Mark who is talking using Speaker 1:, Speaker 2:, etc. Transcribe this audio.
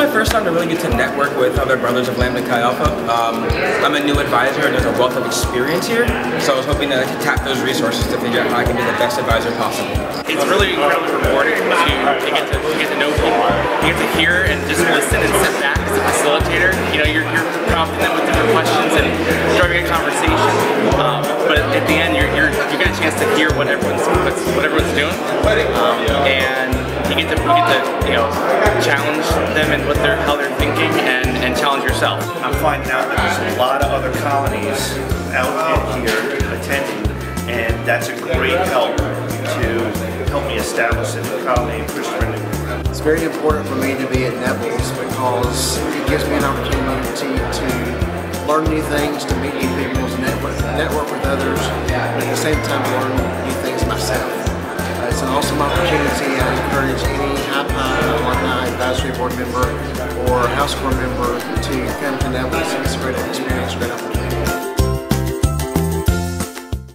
Speaker 1: my first time to really get to network with other brothers of Lambda Chi Alpha. Um, I'm a new advisor and there's a wealth of experience here, so I was hoping to, tap those resources to figure out how I can be the best advisor possible.
Speaker 2: It's really incredibly rewarding to, to get to, to get to know people. You get to hear and just listen and sit back as a facilitator. You know, you're, you're prompting them with different questions and driving a conversation. Um, but at the end, you're, you're, you get a chance to hear what everyone's what everyone's doing, um, and you get to you get to you know challenge them and what they're how they're thinking and, and challenge yourself.
Speaker 3: I'm finding out that there's a lot of other colonies out in here attending, and that's a great help to help me establish a colony in Christopher
Speaker 4: It's very important for me to be at Neville's because it gives me an opportunity to learn new things, to meet new people, to network, network with others, but at the same time learn new things myself. Uh, it's an awesome opportunity. Advisory board member or House Corps member to come to Neville's. It's a great experience.